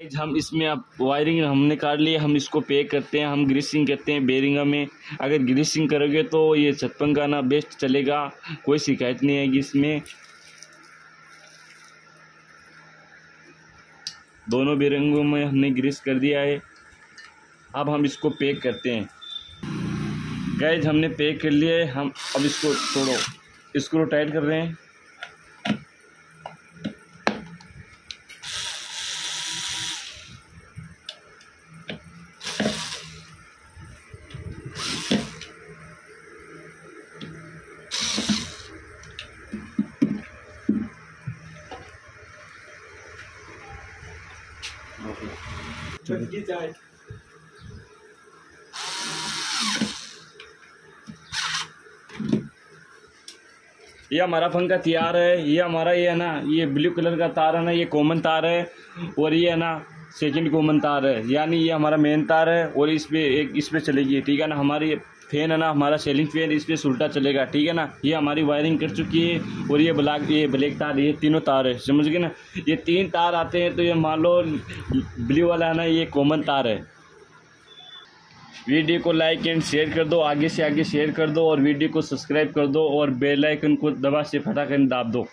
हम इसमें अब वायरिंग हमने काट लिया हम इसको पैक करते हैं, हम ग्रीसिंग करते हैं बेरिंग में। अगर ग्रीसिंग करोगे तो ये छतपंखा ना बेस्ट चलेगा, कोई शिकायत नहीं आएगी इसमें। दोनों बेरंगों में हमने ग्रीस कर दिया है। अब हम इसको पैक करते हैं। गैज हमने पैक कर लिया है, हम अब इसको तोड़ो स्क्रू टाइट कर रहे हैं। ये हमारा पंखा तैयार है, ये हमारा ये है ना, ये ब्लू कलर का तार है ना, ये कॉमन तार है, और ये है ना सेकंड कॉमन तार है। यानी ये हमारा मेन तार है और इस पर एक इस पर चलेगी, ठीक है ना? हमारी फ़ैन है ना, हमारा सेलिंग फ़ैन इस पर उल्टा चलेगा, ठीक है ना? ये हमारी वायरिंग कर चुकी है और ये ब्लैक ये ब्लैक तार, ये तीनों तार है, समझ गए ना? ये तीन तार आते हैं तो ये मान लो ब्लू वाला है ना, ये कॉमन तार है। वीडियो को लाइक एंड शेयर कर दो, आगे से आगे शेयर कर दो और वीडियो को सब्सक्राइब कर दो और बेल आइकन को दबा से फटाकर दाब दो।